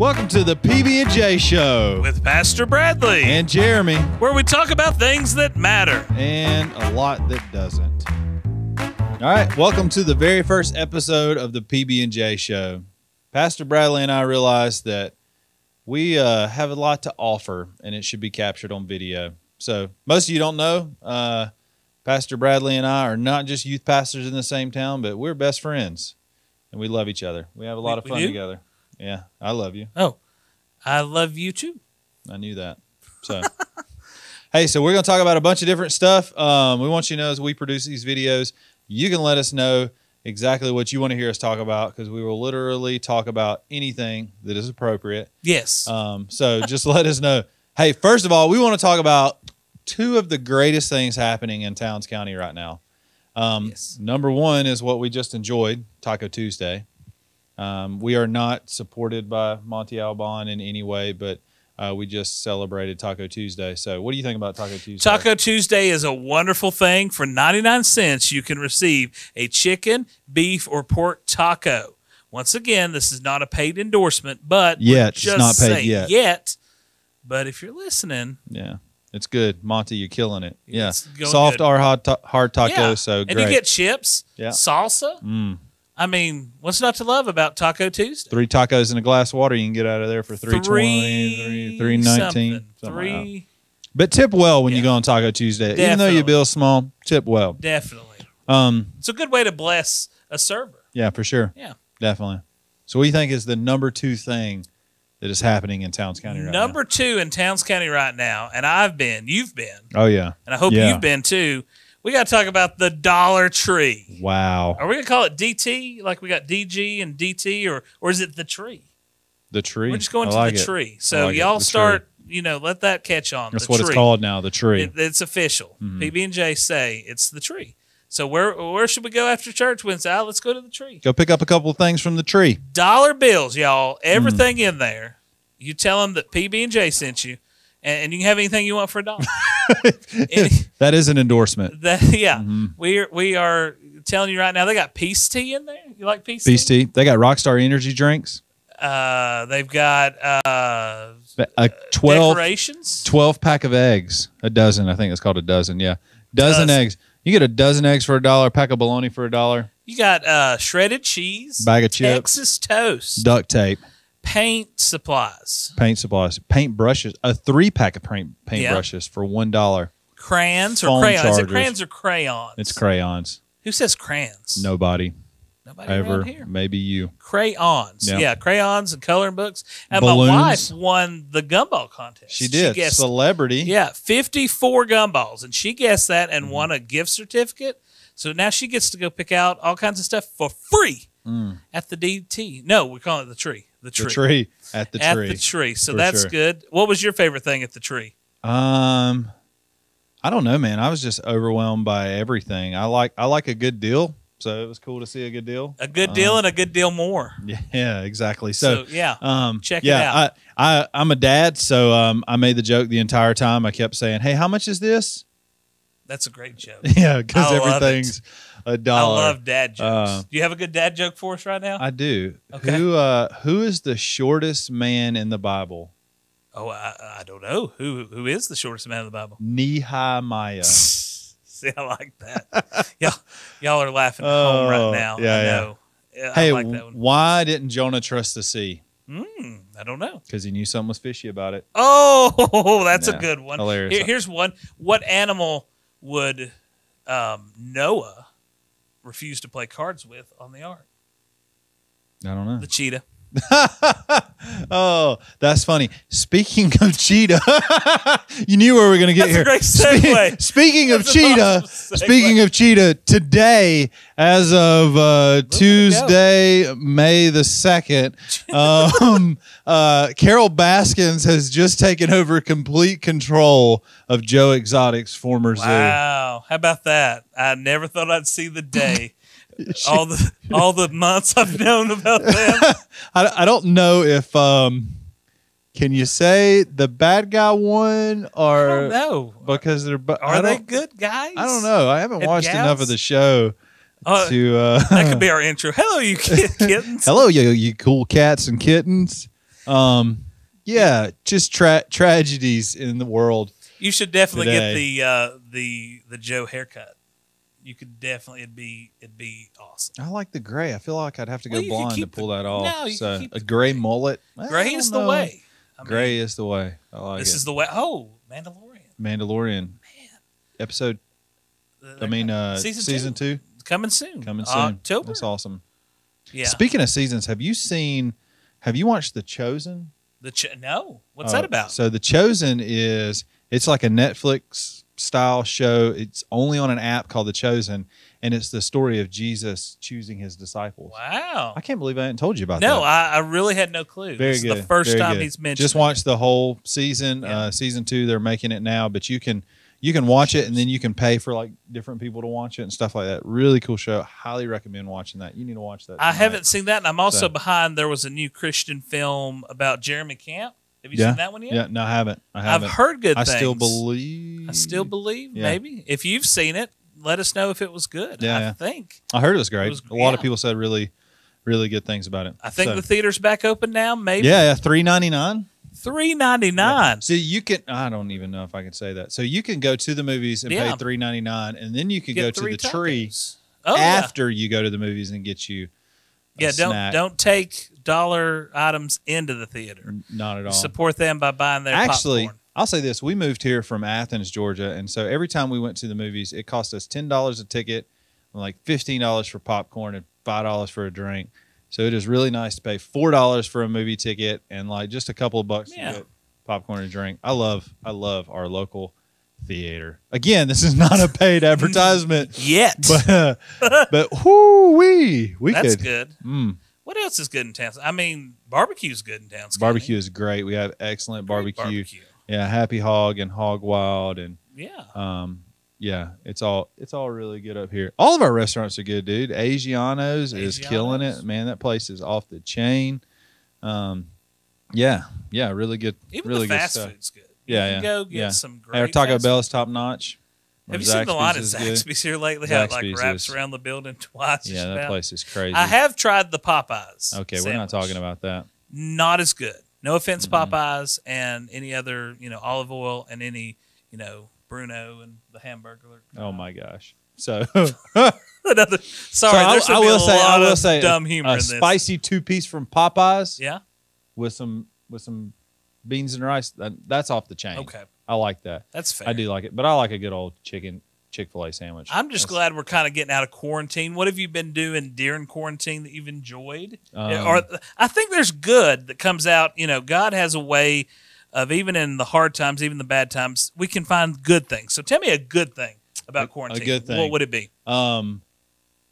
Welcome to the PB and J Show with Pastor Bradley, and Jeremy, where we talk about things that matter and a lot that doesn't. All right, welcome to the very first episode of the PB and J Show. Pastor Bradley and I realized that we uh, have a lot to offer, and it should be captured on video. So most of you don't know, uh, Pastor Bradley and I are not just youth pastors in the same town, but we're best friends, and we love each other. We have a lot We- of fun together. Yeah, I love you. Oh, I love you too. I knew that. So, hey, so we're going to talk about a bunch of different stuff. Um, we want you to know as we produce these videos, you can let us know exactly what you want to hear us talk about because we will literally talk about anything that is appropriate. Yes. Um, so just let us know. Hey, first of all, we want to talk about two of the greatest things happening in Towns County right now. Um, Yes. Number one is what we just enjoyed, Taco Tuesday. Um, we are not supported by Monte Alban in any way, but uh, we just celebrated Taco Tuesday. So, what do you think about Taco Tuesday? Taco Tuesday is a wonderful thing. For 99 cents, you can receive a chicken, beef, or pork taco. Once again, this is not a paid endorsement, but Yet. It's just not paid yet. Yet. But if you're listening, Yeah, it's good, Monty. You're killing it. Yeah, It's soft or hard, ta- hard taco. yeah. So and you get chips, Yeah. salsa. Mm. I mean, what's not to love about Taco Tuesday? three tacos and a glass of water. You can get out of there for three twenty, three three nineteen. something like But tip well when you go on Taco Tuesday. Even though you Definitely. bill small, tip well. definitely. Um, It's a good way to bless a server. yeah, for sure. Yeah. Definitely. So what do you think is the number two thing that is happening in Towns County right now? Number two in Towns County right now, and I've been, you've been. Oh yeah. and I hope Yeah. you've been too. We got to talk about the Dollar Tree. Wow. Are we gonna call it DT like we got DG and DT, or or is it the tree? The tree. We're just going I to like the it. tree. So like y'all start, you know, let that catch on. That's the what tree. it's called now, the tree. It, it's official. Mhm. PB and J say it's the tree. So where where should we go after church Wednesday? Ah, let's go to the tree. Go pick up a couple of things from the tree. Dollar bills, y'all. Everything Mm. in there. You tell them that PB and J sent you, and, and you can have anything you want for a dollar. That is an endorsement. that, yeah, Mhm. we are we are telling you right now. They got peace tea in there. You like peace, Peace tea. They got Rockstar energy drinks. Uh, they've got uh, A 12, decorations. 12 pack of eggs. A dozen. I think it's called a dozen. Yeah. Dozen, Dozen. eggs. You get a dozen eggs for a dollar, a pack of bologna for a dollar, You got uh, shredded cheese, bag of chips, Texas toast, duct tape, paint supplies, paint supplies, paint brushes, a three pack of paint paint Yeah. brushes for one dollar. crayons or crayons. Is it crayons or crayons? It's crayons. Who says crayons? Nobody Nobody ever. here. Maybe you. Crayons. Yeah. Yeah. crayons and coloring books. And Balloons. my wife won the gumball contest. She did. guessed, Celebrity. yeah, 54 gumballs. And she guessed that and Mm-hmm. won a gift certificate. So now she gets to go pick out all kinds of stuff for free Mm. at the DT. No, we call it the tree. The tree. The tree at the at tree. the tree. So For that's sure. good. What was your favorite thing at the tree? Um, I don't know, man. I was just overwhelmed by everything. I like I like a good deal, so it was cool to see a good deal. A good deal Uh, and a good deal more. Yeah, exactly. So, So, yeah. um, check it out. I, I I'm a dad, so um, I made the joke the entire time. I kept saying, "Hey, how much is this?" That's a great joke. yeah, because everything's. it. A dollar. I love dad jokes. Uh, Do you have a good dad joke for us right now? I do. Okay. Who uh who is the shortest man in the Bible? oh, I, I don't know. Who who is the shortest man in the Bible? Nehemiah. See, I like that. y'all, y'all are laughing at home Oh, right now. yeah, I know. Yeah, hey, I like that one. why didn't Jonah trust the sea? Mm, I don't know. Because he knew something was fishy about it. Oh, that's Yeah, a good one. hilarious. Here- here's one. What animal would um, Noah refuse to play cards with on the ark? I don't know. The cheetah. oh, that's funny. Speaking of cheetah, you knew where we were going to get That's a here. great Spe- segue. speaking of That's an cheetah, awesome speaking of cheetah, today, as of uh. Tuesday, May the second, um, uh, Carole Baskins has just taken over complete control of Joe Exotic's former zoo. Wow. How about that? I never thought I'd see the day. all the all the months I've known about them. I, I don't know if um, can you say the bad guy won or don't because they're Are they good guys? I don't know. I haven't And watched enough of the show Uh, to. Uh, that could be our intro. Hello, you kittens. Hello, you you cool cats and kittens. Um, yeah, just tra- tragedies in the world. You should definitely Today. get the uh, the the Joe haircut. You could definitely it'd be it'd be awesome. I like the gray. I feel like I'd have to go Well, blonde to pull the- that off. No, you can so keep a gray gray. mullet. Gray is the way. I mean, Gray is the way. I like this it. is the way. Oh, Mandalorian. Mandalorian episode. I mean, uh, season, season, two. two. coming soon. coming soon. October. That's awesome. Yeah. Speaking of seasons, have you seen? Have you watched The Chosen? the ch- no. What's Uh, that about? So The Chosen is it's like a Netflix style show. It's only on an app called The Chosen, and it's the story of Jesus choosing his disciples. wow. I can't believe I hadn't told you about No, that. I, I really had no clue. Very this good. is the first very time good. he's mentioned. Just it. watch the whole season. Yeah. Uh, season two, they're making it now, but you can you can watch it and then you can pay for like different people to watch it and stuff like that. Really cool show. Highly recommend watching that. You need to watch that. I haven't seen that, and I'm also So- behind. There was a new Christian film about Jeremy Camp. Have you Yeah. seen that one yet? Yeah, no, I haven't. I haven't. I've heard good things. I things. still believe. I still believe. Yeah. Maybe if you've seen it, let us know if it was good. Yeah, I yeah. think. I heard it was great. It was- a lot of people said really, really good things about it. I think So- the theater's back open now. Maybe yeah, yeah, three ninety nine. three ninety nine. So you can. I don't even know if I can say that. So you can go to the movies and pay three ninety nine, and then you can go to the tree Oh after you go to the movies and get you. Yeah. Don't snack. don't take dollar items into the theater. Not at all. Support them by buying their Actually, popcorn. I'll say this: we moved here from Athens, Georgia, and so every time we went to the movies, it cost us ten dollars a ticket, like fifteen dollars for popcorn and five dollars for a drink. So it is really nice to pay four dollars for a movie ticket and like just a couple of bucks Yeah. to get popcorn and drink. I love, I love our local theater. Again, this is not a paid advertisement, Yet but uh, but whoo wee, we that's could. good. Mm, What else is good in town? I mean, barbecue's good in town. Barbecue is great. We have excellent barbecue. barbecue. Yeah, Happy Hog and Hog Wild and Yeah. Um, yeah, it's all it's all really good up here. All of our restaurants are good, dude. Asianos is killing it, man. That place is off the chain. Um, yeah, yeah, really good, Even really the good fast stuff. food's good. Yeah, you yeah, go get yeah. some great. Our Taco fast Bell's top notch. Have Or you seen the line at is. Zaxby's here lately? How it like wraps is- around the building twice. Yeah, that about? place is crazy. I have tried the Popeyes. okay, we're not talking about that. Not as good. No offense, Mhm. Popeyes and any other, you know, olive oil and any, you know, Bruno and the hamburger. Oh my gosh. So, Another. Sorry, so I, there's I will a say, I will of say, dumb humor a in this. spicy two piece from Popeyes Yeah. with some with some beans and rice. That, that's off the chain. Okay, I like that. that's fair. I do like it, but I like a good old chicken Chick Fil A sandwich. I'm just That's- glad we're kind of getting out of quarantine. What have you been doing during quarantine that you've enjoyed? Um, or I think there's good that comes out. You know, God has a way of even in the hard times, even the bad times, we can find good things. So tell me a good thing about A- a good thing. What would it be? Um,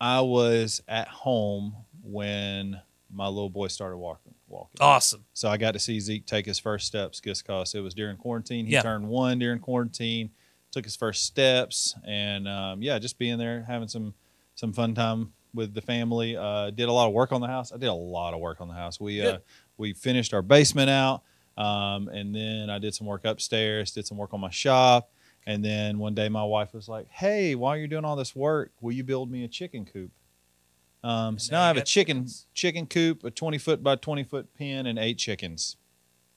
I was at home when my little boy started walking. Walking. Awesome. So I got to see Zeke take his first steps just because it was during quarantine. He Yeah. turned one during quarantine, took his first steps, and um, yeah, just being there, having some some fun time with the family. Uh, did a lot of work on the house. I did a lot of work on the house. We uh, we finished our basement out, um, and then I did some work upstairs. Did some work on my shop. And then one day my wife was like, "Hey, while you're doing all this work, will you build me a chicken coop?" Um, so now I have a chicken chickens. chicken coop, a 20 foot by 20 foot pen, and eight chickens.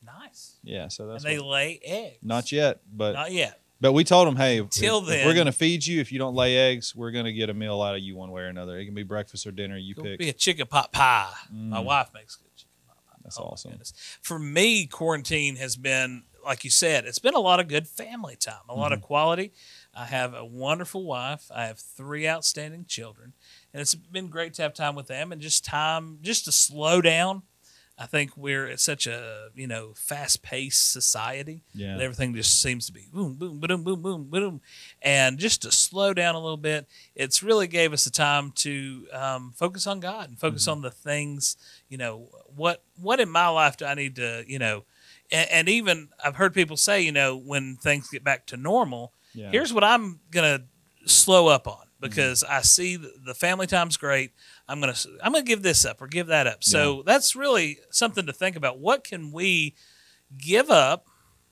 Nice. Yeah, so that's and they what- lay eggs. not yet, but Not yet. but we told them, hey, if- Till if, then- we're gonna feed you. If you don't lay eggs, we're gonna get a meal out of you one way or another. It can be breakfast or dinner. You pick. be a chicken pot pie. My Mm. wife makes good chicken pot pie. That's Oh, awesome. For me, quarantine has been, like you said, it's been a lot of good family time, a lot of Mm-hmm. quality. I have a wonderful wife. I have three outstanding children, and it's been great to have time with them and just time, just to slow down. I think we're at such a you know fast paced society Yeah. that everything just seems to be boom, boom, boom, boom, boom, boom, and just to slow down a little bit, it's really gave us the time to um, focus on God and focus Mm-hmm. on the things, you know, what what in my life do I need to, you know, and, and even I've heard people say, you know, when things get back to normal, Yeah. here's what I'm gonna slow up on Mm-hmm. because I see the, family time's great. I'm gonna I'm gonna give this up or give that up. So that's really something to think about. What can we give up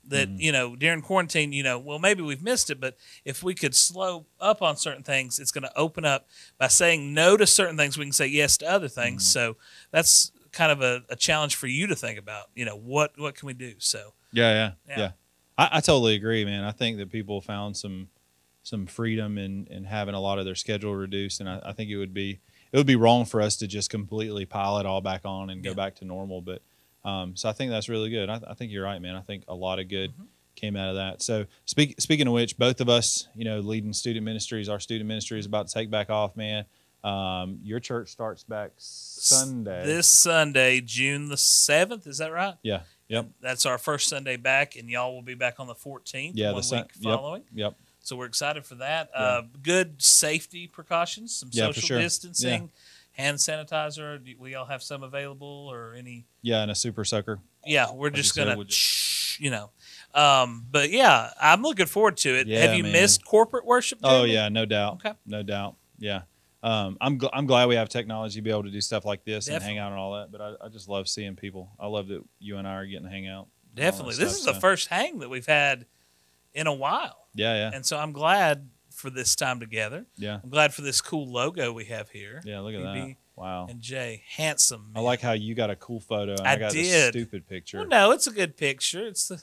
that Mhm. you know during quarantine? You know, well maybe we've missed it, but if we could slow up on certain things, it's going to open up by saying no to certain things. We can say yes to other things. Mhm. So that's kind of a, a challenge for you to think about. You know, what what can we do? So Yeah, yeah, Yeah. yeah. I, I totally agree, man. I think that people found some some freedom and in having a lot of their schedule reduced, and I, I think it would be it would be wrong for us to just completely pile it all back on and go Yeah. back to normal. But um, so I think that's really good. I, I think you're right, man. I think a lot of good Mhm. came out of that. So speak, speaking of which, both of us, you know, leading student ministries, our student ministry is about to take back off, man. Um, your church starts back Sunday. this Sunday, June the seventh, is that right? yeah. Yep. That's our first Sunday back, and y'all will be back on the 14th, Yeah, the one Sun- week yep. following. Yep. So we're excited for that. Yeah. Uh, good safety precautions, some Yeah, social sure. distancing, hand sanitizer. Do we all have some available or any? Yeah, and a super sucker. Yeah, we're Like just gonna, just- you know. Um, but yeah, I'm looking forward to it. Yeah, have you man. missed corporate worship? Oh yeah, no doubt. Okay. No doubt. Yeah. Um, I'm gl- I'm glad we have technology to be able to do stuff like this and hang out and all that. But I, I just love seeing people. I love that you and I are getting to hang out. and all that Definitely. This stuff, is the first hang that we've had in a while. Yeah, yeah, And so I'm glad for this time together. yeah, I'm glad for this cool logo we have here. yeah. Look at that. PB Wow. And Jay, handsome. I like how you got a cool photo. And I, I got a did. stupid picture. Well, no, it's a good picture. It's the,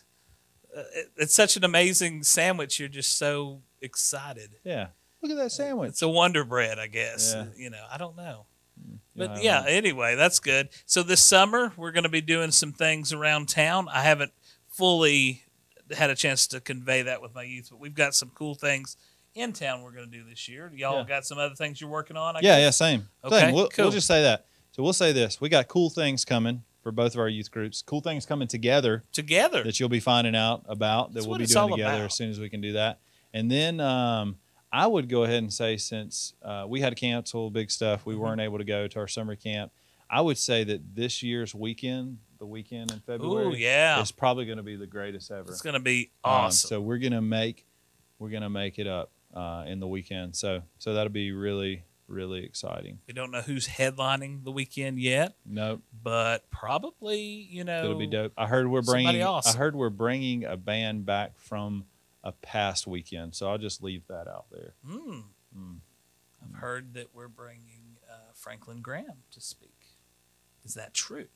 uh, it- it's such an amazing sandwich. You're just so excited. Yeah. Look at that sandwich. It's a Wonder Bread, I guess. Yeah. You know, I don't know. Yeah, But yeah, know. anyway, that's good. So this summer we're going to be doing some things around town. I haven't fully had a chance to convey that with my youth, but we've got some cool things in town we're going to do this year. Y'all Yeah. got some other things you're working on? I yeah, guess? yeah, same. Okay, same. We'll, cool. we'll just say that. So we'll say this: we got cool things coming for both of our youth groups. Cool things coming together Together. that you'll be finding out about that That's we'll be doing together about. as soon as we can do that. And then um, I would go ahead and say, since uh, we had to cancel big stuff, we Mhm. weren't able to go to our summer camp. I would say that this year's weekend, the weekend in February, Ooh, yeah. is probably going to be the greatest ever. It's going to be Um, awesome. so we're gonna make we're gonna make it up uh, in the weekend. So so that'll be really really exciting. we don't know who's headlining the weekend yet, Nope, but probably, you know, it'll be dope. I heard we're somebody bringing awesome. I heard we're bringing a band back from a past weekend. So I'll just leave that out there. Mm. Mm. I've heard that we're bringing uh, Franklin Graham to speak. Is that true?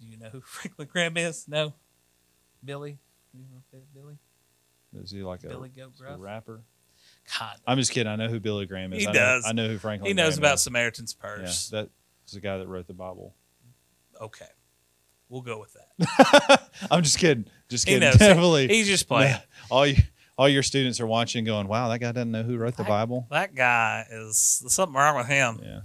Do you know who Franklin Graham is? No? Billy? You know Billy? Is he like a, Billy Goat is a rapper? Kind I'm just kidding. I know who Billy Graham is. He I does. Know, I know who Franklin. He knows Graham about is. Samaritan's Yeah, Purse. that's the guy that wrote the Bible. Okay. We'll go with that. I'm just kidding. Just He kidding. knows. Definitely. He's just playing. Yeah. all you all your students are watching, going, "Wow, that guy doesn't know who wrote the That- Bible." That guy is something wrong with him. Yeah.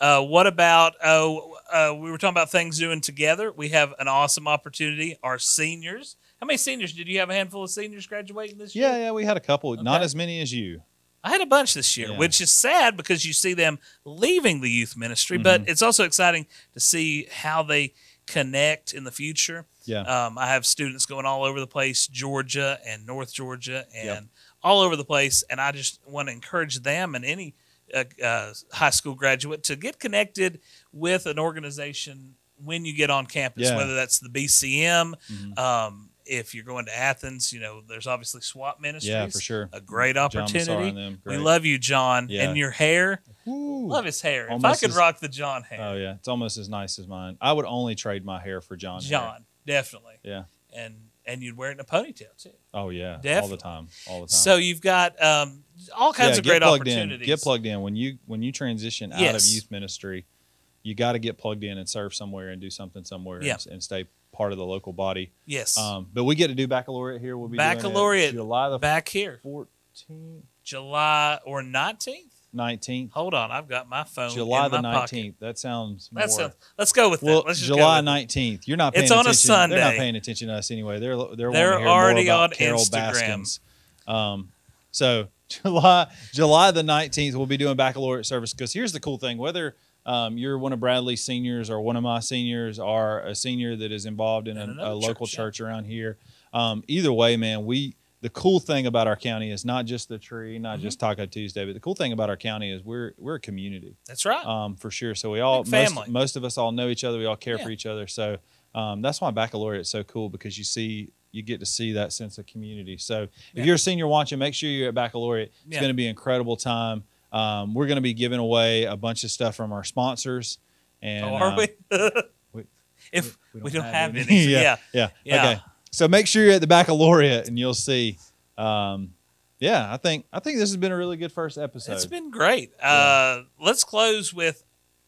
Uh, what about? Oh, uh, we were talking about things doing together. We have an awesome opportunity. Our seniors. How many seniors did you have? A handful of seniors graduating this year. Yeah, yeah, we had a couple, not as many as you. I had a bunch this year, Yeah. which is sad because you see them leaving the youth ministry, but Mhm. it's also exciting to see how they connect in the future. Yeah. Um, I have students going all over the place, Georgia and North Georgia, and Yep. all over the place. And I just want to encourage them and any uh, uh, high school graduate to get connected with an organization when you get on campus, Yeah. whether that's the BCM. Mhm. Um, if you're going to Athens, you know, there's obviously SWAT Ministries. Yeah, for sure. A great opportunity. them, We love you, John, Yeah. and your hair. Ooh. Love his hair. if I could as- rock the John hair, Oh yeah, it's almost as nice as mine. I would only trade my hair for John. hair. John, definitely. Yeah. And and you'd wear it in a ponytail too. Oh yeah. All the time. All the time. So you've got um, all kinds Yeah, of great plugged opportunities. In. Get plugged in when you when you transition out of youth ministry. You got to get plugged in and serve somewhere and do something somewhere Yeah. and, and stay part of the local body. Yes. Um, but we get to do baccalaureate here. We'll be Baccalaureate July the Back here, 14th, July or 19th. 19th. Hold on, I've got my phone. July the my pocket. 19th. That sounds more. That's a, let's go with well, that. Let's just July go with 19th. You're not paying It's on a attention. They're not paying attention to us anyway. They're they're, They're already on Carole Instagram. Baskins. Um, so July July the 19th, we'll be doing baccalaureate service because here's the cool thing: whether um, you're one of Bradley's seniors or one of my seniors or a senior that is involved in a, a local church, church around here, um, either way, man, we the cool thing about our county is not just the tree, not Mhm. just Taco Tuesday, but the cool thing about our county is we're we're a community That's right. um, for sure. So we all Big most, family. most of us all know each other. We all care for each other. So um, that's why baccalaureate is so cool because you see you get to see that sense of community. So Yeah. if you're a senior watching, make sure you're at baccalaureate. It's Yeah. going to be an incredible time. Um, we're going to be giving away a bunch of stuff from our sponsors. And Oh, are uh, we? we- if we we don't don't, have have, any. any, Yeah. yeah. yeah, Yeah. Okay. So make sure you're at the baccalaureate, and you'll see. Um, yeah, I think I think this has been a really good first episode. It's been great. Uh, let's close with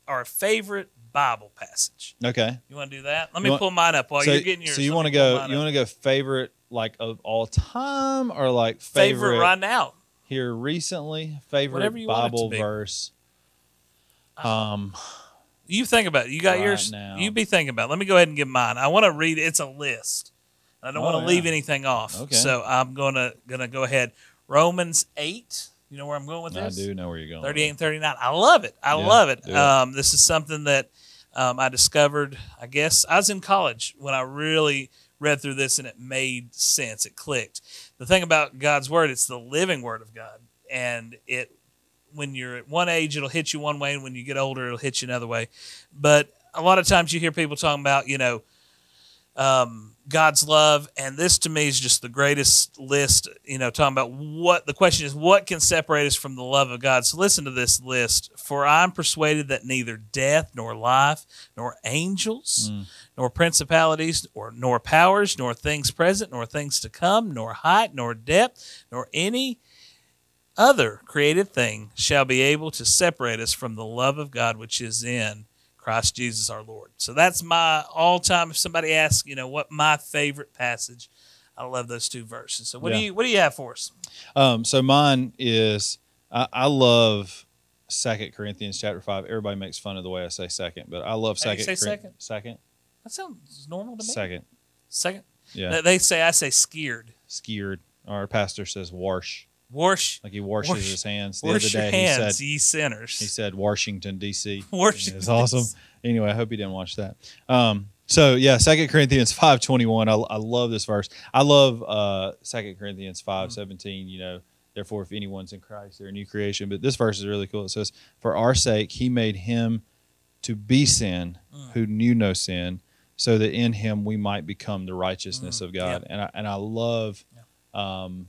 our favorite Bible passage. okay. You want to do that? Let me want- pull mine up while so, you're getting yours. so you want to go? You want to go favorite like of all time or like favorite, favorite, right now? here recently? Favorite Whatever you want it to Bible verse. Um. You think about it. You got Right yours. now. You be thinking about. it. Let me go ahead and give mine. I want to read. It's a list. I don't Oh, want to yeah. leave anything off. Okay. So I'm gonna gonna go ahead. Romans eight. You know where I'm going with this? I do know where you're going. 38 and 39. I love it. I Yeah, love it. it. Um, this is something that um, I discovered, I guess, I was in college when I really read through this and it made sense. It clicked. The thing about God's word, it's the living word of God. And it, when you're at one age, it'll hit you one way, and when you get older, it'll hit you another way. But a lot of times you hear people talking about, you know, um, God's love, and this to me is just the greatest list. You know, talking about what the question is, what can separate us from the love of God? So listen to this list. For I'm persuaded that neither death, nor life, nor angels, Mm. nor principalities, or nor powers, nor things present, nor things to come, nor height, nor depth, nor any other created thing shall be able to separate us from the love of God which is in Christ Jesus our Lord. So that's my all time. If somebody asks, you know, what my favorite passage, I love those two verses. So what Yeah. do you what do you have for us? Um, so mine is I, I love Second Corinthians chapter five. Everybody makes fun of the way I say second, but I love How do you second. say Corin- second? Second. That sounds normal to me. Second. Second. Yeah. They- say I say scared. Skeered. Our pastor says wash, Wash like he washes Wash- his hands. The wash other day hands, he said ye sinners. he said Washington D.C. Wash It's awesome. Anyway, I hope he didn't watch that. Um, so yeah, Second Corinthians five twenty one. I, I love this verse. I love uh Second Corinthians five Mm. seventeen. You know, therefore, if anyone's in Christ, they're a new creation. But this verse is really cool. It says, "For our sake, He made Him to be sin, Mm. who knew no sin, so that in Him we might become the righteousness Mm. of God." Yep. And I and I love, um,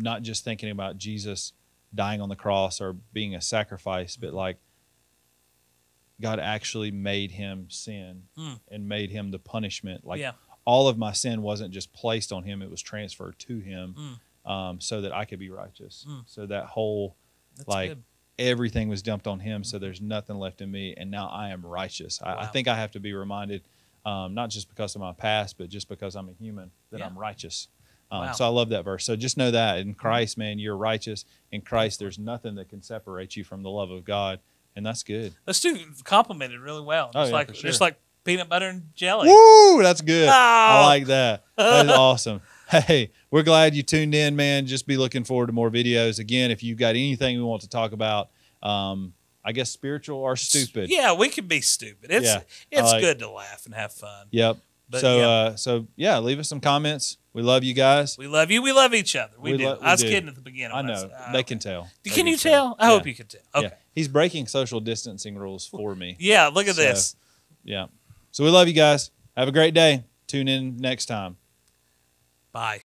not just thinking about Jesus dying on the cross or being a sacrifice, but like God actually made him sin Mm. and made him the punishment. Like yeah. all of my sin wasn't just placed on him; it was transferred to him, Mm. um, so that I could be righteous. Mm. So that whole That's like good. everything was dumped on him. So there's nothing left in me, and now I am righteous. I, I think I have to be reminded, um, not just because of my past, but just because I'm a human, that Yeah. I'm righteous. Um, Wow. So I love that verse. So just know that in Christ, man, you're righteous. In Christ, there's nothing that can separate you from the love of God, and that's good. Those two complemented really well. Oh, Just yeah, like sure. just like peanut butter and jelly. Woo, that's good. I Oh. like that. That is awesome. Hey, we're glad you tuned in, man. Just be looking forward to more videos. Again, if you've got anything we want to talk about, um, I guess spiritual or stupid. Yeah, we can be stupid. It's Yeah, it's like- good to laugh and have fun. Yep. But, so, yeah. uh, so yeah, leave us some comments. We love you guys. We love you. We love each other. We, We do. lo- we I was do. kidding at the beginning. I know said- ah, they can tell. They Can you tell? I Yeah. hope you can tell. Okay. Yeah. He's breaking social distancing rules for me. Yeah. look at So- this. Yeah. So we love you guys. Have a great day. Tune in next time. Bye.